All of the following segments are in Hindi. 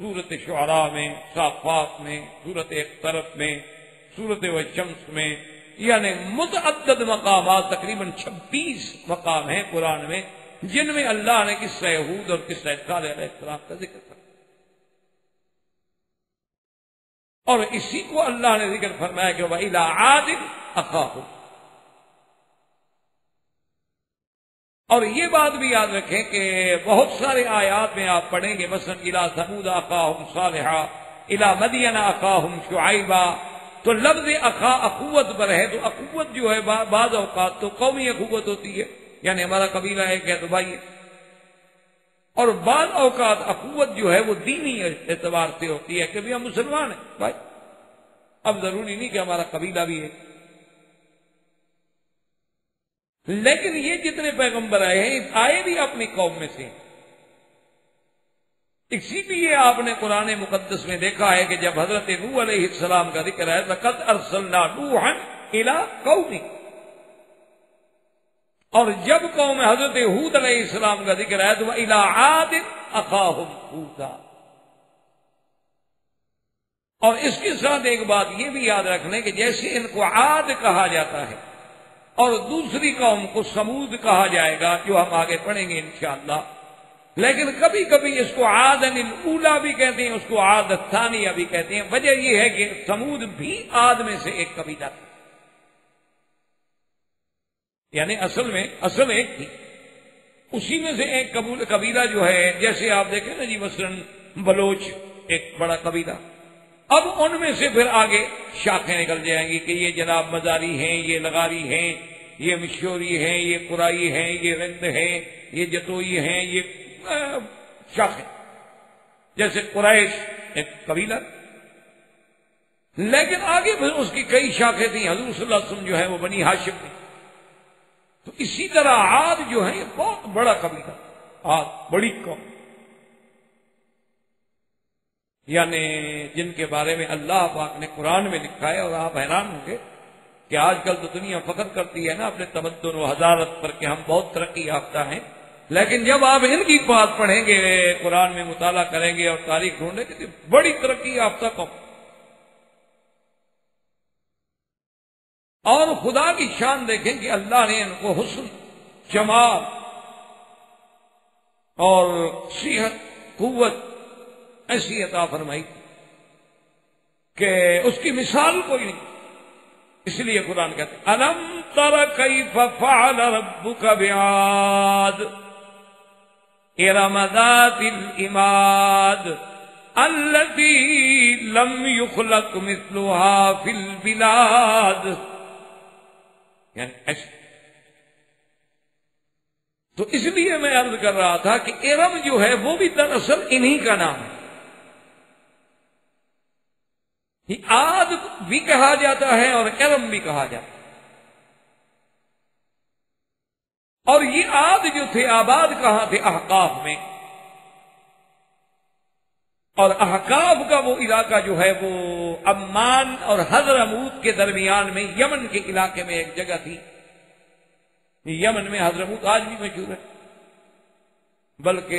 सूरत शुरा में, साफात में, सूरत एक तरफ़ में, सूरत व शम्स में, यानी मुतद मकाम तकरीबन 26 मकाम है कुरान में, जिनमें अल्लाह ने किस यहूद और किस सालाम का ज़िक्र कर और इसी को अल्लाह ने ज़िक्र फरमाया कि वही आदिल अखाहू और ये बात भी याद रखें कि बहुत सारे आयात में आप पढ़ेंगे मसन इला समूद अकाहम सालहा इला मदियन अकाहम शुआबा तो लफ्ज अखा अकुवत पर है तो अकुवत जो है बा, बाज अवकात तो कौमी अकुवत होती है। यानी हमारा कबीला एक है तो भाई और बाद अवकात अकुवत जो है वो दीनी एतबार से होती है कि भी हम मुसलमान हैं भाई। अब ज़रूरी नहीं कि हमारा कबीला भी है। लेकिन ये जितने पैगंबर आए हैं, आए भी अपनी कौम में से। इसीलिए आपने कुरान मुकदस में देखा है कि जब हज़रत नू सलाम का ज़िक्र है लकत अरसलना नूहन इला कौमी। और जब कौम हज़रत हूद इस्लाम का ज़िक्र है तो इला आदिन अखाहुम हूदा। और इसके साथ एक बात यह भी याद रखने कि जैसे इनको आद कहा जाता है और दूसरी कौम को समूद कहा जाएगा, जो हम आगे पढ़ेंगे इंशाला लेकिन कभी कभी इसको आदन ऊला भी कहते हैं, उसको आद थानिया भी कहते हैं। वजह यह है कि समूद भी आद में से एक कबीला था। यानी असल में, असल एक थी। उसी में से एक कबीला जो है, जैसे आप देखें ना जी, मसलन बलोच, एक बड़ा कबीला। अब उनमें से फिर आगे शाखें निकल जाएँगी कि ये जनाब मजारी हैं, ये लगारी हैं, ये मिशोरी हैं, ये कुराई हैं, ये रंद हैं, ये जतोई हैं, ये शाखें। जैसे कुरैश एक कबीला। लेकिन आगे फिर उसकी कई शाखें थी, हजूर सल्लल्लाहु जो है वो बनी हाशिम थी। तो इसी तरह आद जो है बहुत बड़ा कबीला आद बड़ी कौम। यानी जिनके बारे में अल्लाह पाक ने कुरान में लिखा है और आप हैरान होंगे कि आजकल तो दुनिया फख्र करती है ना अपने तमद्दन हजारत पर कि हम बहुत तरक्की याफ्ता हैं। लेकिन जब आप इनकी बात पढ़ेंगे, कुरान में मुताला करेंगे और तारीख ढूंढेंगे तो बड़ी तरक्की याफ्ता कौन? और खुदा की शान देखें कि अल्लाह ने इनको हुस्न, जमाल और सेहत कुत ऐसी अता फरमाई कि उसकी मिसाल कोई नहीं। इसलिए कुरान कहते, अलम तर कई फफाल रब्बु का ब्याद इरमदातिल इमाद अल्लती लम युखलक मिसलुहा फिल बिलाद। तो इसलिए मैं अर्ज़ कर रहा था कि एरम जो है वो भी दरअसल इन्हीं का नाम है। आद भी कहा जाता है और एरम भी कहा जाता है। और ये आद जो थे, आबाद कहाँ थे? अहकाफ में। और अहकाफ का वो इलाका जो है, वो अम्मान और हजरमूत के दरमियान में, यमन के इलाके में एक जगह थी। यमन में हजरमूत आज भी मशहूर है। बल्कि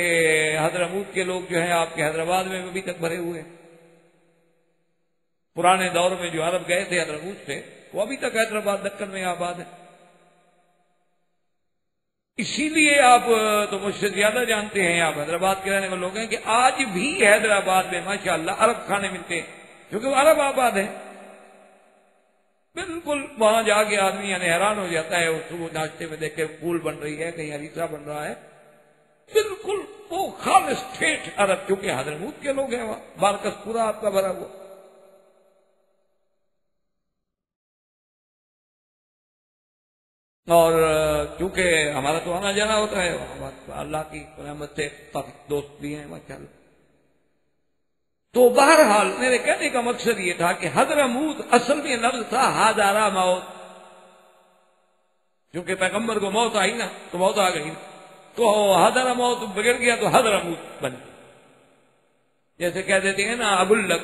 हजरमूत के लोग जो है, आपके हैदराबाद में अभी तक भरे हुए हैं। पुराने दौर में जो अरब गए थे हजरमूत से वो अभी तक हैदराबाद, दक्कन में आबाद है। इसीलिए आप तो मुझसे ज़्यादा जानते हैं, आप हैदराबाद के रहने वाले लोग हैं कि आज भी हैदराबाद में, माशाल्लाह, अरब खाने मिलते हैं, क्योंकि वो अरब आबाद है। बिल्कुल वहाँ जाके आदमी यानी हैरान हो जाता है सुबह नाश्ते में देख फूल बन रही है, कहीं हरीसा बन रहा है। बिल्कुल वो खालिश ठेठ अरब, क्योंकि हजरमूत के लोग हैं वहाँ बारकस पूरा आपका भरा हुआ। और क्योंकि हमारा तो आना जाना होता है अल्लाह की रहमत से दोस्त भी हैं माशा तो बहरहाल, मेरे कहने का मकसद ये था कि हजरमूत असल में लफ्ज था, हाजारा मौत। क्योंकि पैगंबर को मौत आई ना तो मौत आ गई तो हजरा मौत बिगड़ गया तो हजरमूत बन जैसे कह देते हैं ना अबुल्लक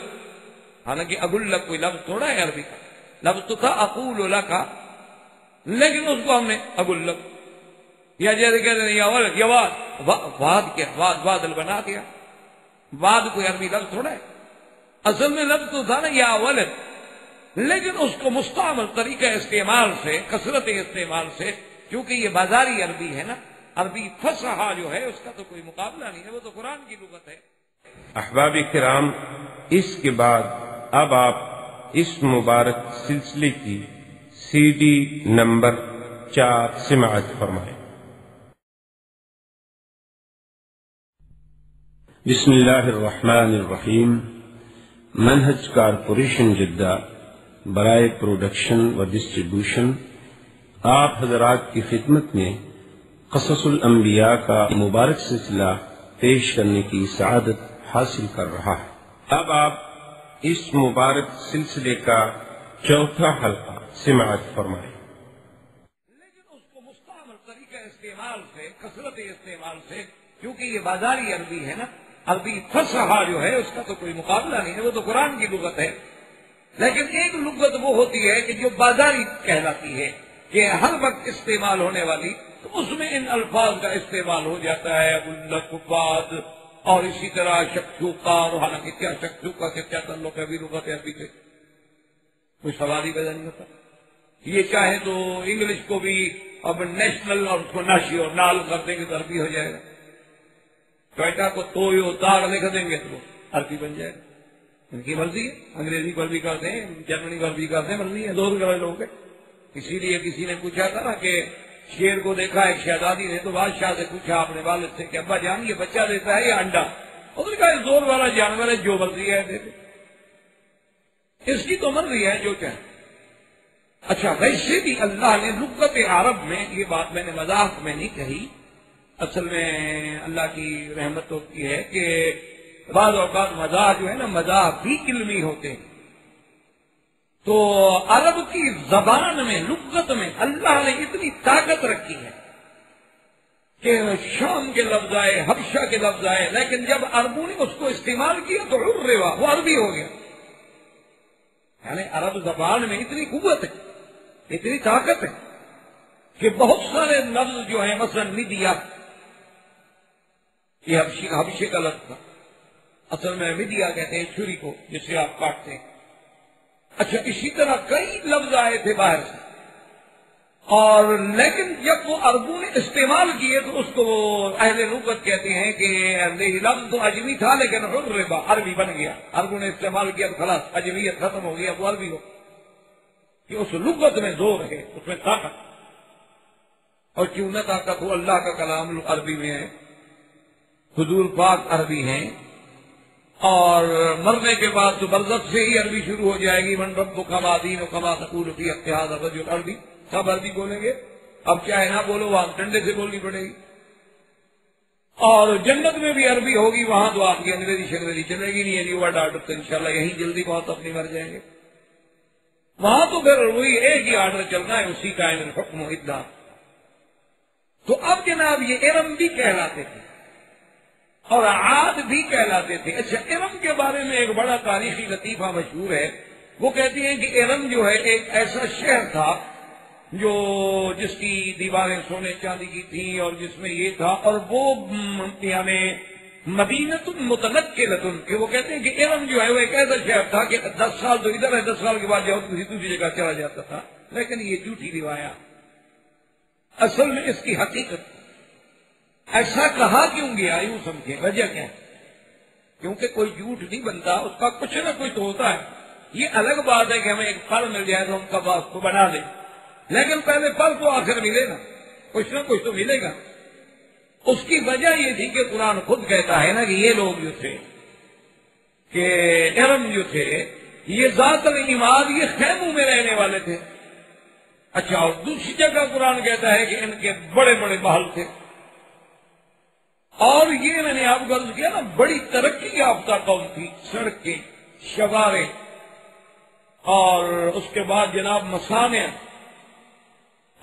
हालाँकि अबुल्लक कोई लफ्ज थोड़ा है अरबी का। लफ्ज तो था अकूल का लेकिन उसको हमने अगुल्लक। या जैसे कहते हैं यवाद वाद। क्या? वाद बादल बना दिया। बाद कोई अरबी लफ्ज थोड़ा है। असल में लफ्ज तो था ना, या वलद लेकिन उसको मुस्तामल तरीका इस्तेमाल से, कसरत इस्तेमाल से, क्योंकि ये बाजारी अरबी है ना, अरबी फसहा जो है, उसका तो कोई मुकाबला नहीं है, वो तो कुरान की लुगत है। अहबाब कराम, इसके बाद अब आप इस मुबारक सिलसिले की सीडी नंबर चार सिमात फरमाएँ बिस्मिल्लाहिर्रहमानिर्रहीम। मनहज कारपोरेशन जिद्दा, बरए प्रोडक्शन व डिस्ट्रीब्यूशन। आप हजरात की खिदमत में कससुल अम्बिया का मुबारक सिलसिला पेश करने की सआदत हासिल कर रहा है। अब आप इस मुबारक सिलसिले का चौथा हल्का सिमात फरमाए। लेकिन उसको मुस्तामल तरीका इस्तेमाल से, कसरत इस्तेमाल से, क्योंकि ये बाजारी अरबी है ना, अरबी फसहा जो है, उसका तो कोई मुकाबला नहीं है, वो तो कुरान की लुगत है। लेकिन एक लुगत वो होती है कि जो बाजारी कहलाती है, कि हर वक्त इस्तेमाल होने वाली तो उसमें इन अल्फाज का इस्तेमाल हो जाता है उल्लकुबाद और इसी तरह शख्सू का और हालाँकि क्या शख्सू का से क्या तल्लुक है, अभी लुगत है, अभी से। कोई सवाल ही पैदा नहीं होता। ये चाहे तो इंग्लिश को भी अब नेशनल और उसको नाशी और नाल कर देंगे तो अरबी हो जाएगा। टोयटा को तोयो ताग लिख देंगे तो अरबी बन जाएगा। इनकी मर्ज़ी है। अंग्रेज़ी पर भी करते हैं जर्मनी पर भी करते हैं मर्ज़ी है, दो लोगों इसीलिए किसी ने पूछा था ना कि शेर को देखा, एक शहजादी ने तो बादशाह से पूछा, अपने वाले से कि अब्बा जान ये बच्चा देता है या अंडा? उसने कहा ज़ोर वाला जानवर है, जो मर्ज़ी है दे। इसकी तो मर्ज़ी है, जो चाहे। अच्छा वैसे भी अल्लाह ने लुकत अरब में, ये बात मैंने मज़ाक में नहीं कही। असल में अल्लाह की रहमत होती है कि बाद अवकात मजाह जो है ना, मज़ाक भी इल्मी होते हैं। तो अरब की जबान में लुगत में अल्लाह ने इतनी ताकत रखी है कि शाम के लफ्ज आए, हबशा के लफ्ज आए, लेकिन जब अरबों ने उसको इस्तेमाल किया तो रेवा वो अरबी हो गया। यानी अरब जबान में इतनी कुत है, इतनी ताकत है, कि बहुत सारे लफ्ज जो है, मसलन मिदिया ये हबशी हबशी का लफ्ज था। असल में मिदिया कहते हैं छुरी को, जिसे आप काटते हैं। अच्छा इसी तरह कई लफ्ज आए थे बाहर से। और लेकिन जब वो अरबों ने इस्तेमाल किए तो उसको अहले रुकत कहते हैं कि लफ्ज तो अजमी था, लेकिन रुबा अरबी बन गया। अरबों ने इस्तेमाल किया तो खलास, अजमियत खत्म हो गया, वो अरबी हो। कि उस लुगत में ज़ोर है, उसमें ताकत। और क्यों न ताकत हो? अल्लाह का कलाम अरबी में है। हजूर पाक अरबी है। और मरने के बाद तो बरदत से ही अरबी शुरू हो जाएगी। मन रब कमा दीन कमा सकूल अरबी। सब अरबी बोलेंगे अब चाहे ना बोलो, वहाँ डंडे से बोलनी पड़ेगी। और जन्नत में भी अरबी होगी, वहाँ तो आपकी अंग्रेज़ी शंग्रेजी चलेगी नहीं यदि वर्ड तो इंशाल्लाह यही जल्दी बहुत अपनी मर जाएँगे। वहाँ तो फिर वही एक ही आर्डर चलना है, उसी का हुक्म इतना तो अब जनाब ये एरम भी कहलाते थे। और आद भी कहलाते थे। अच्छा इरम के बारे में एक बड़ा तारीखी लतीफा मशहूर है। वो कहती है कि इरम जो है, एक ऐसा शहर था जो जिसकी दीवारें सोने चांदी की थी और जिसमें ये था, और वो यानी मदीनत मुतनक के लतुन के वो कहते हैं कि इरम जो है, वो एक ऐसा शहर था कि दस साल तो इधर है, दस साल के बाद जाओ तो किसी दूसरी जगह चला जाता था। लेकिन ये झूठी रिवाया। असल में इसकी हकीकत, ऐसा कहा क्यों गया, यूँ समझे, वजह क्या क्योंकि कोई झूठ नहीं बनता, उसका कुछ ना कुछ तो होता है। ये अलग बात है कि हमें एक फल मिल जाए तो हम कब उसको बना दें। लेकिन पहले फल तो आखिर मिलेगा, कुछ ना कुछ तो मिलेगा। उसकी वजह ये थी कि कुरान खुद कहता है ना कि ये लोग जो थे, कि इरम जो थे, ये जातर इमाद, ये खैमों में रहने वाले थे। अच्छा और दूसरी जगह कुरान कहता है कि इनके बड़े बड़े महल थे। और ये मैंने आप गर्ज किया ना, बड़ी तरक्की याफ्ता कौन थी, सड़कें, शवारे, और उसके बाद जनाब मसाने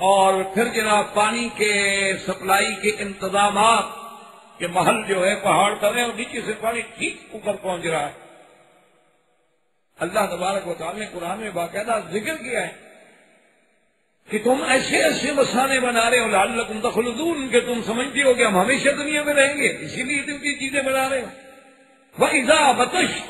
और फिर जनाब पानी के सप्लाई के इंतज़ाम के महल जो है, पहाड़ पर है और नीचे से पानी ठीक ऊपर पहुँच रहा है। अल्लाह तबारक वताल ने कुरान में बाकायदा ज़िक्र किया है कि तुम ऐसे ऐसे मसाने बना रहे हो लाल लकुम तखलदून, के तुम समझती हो कि हम हमेशा दुनिया में रहेंगे, इसीलिए तुम की चीज़ें बना रहे हो। वह इजा बतश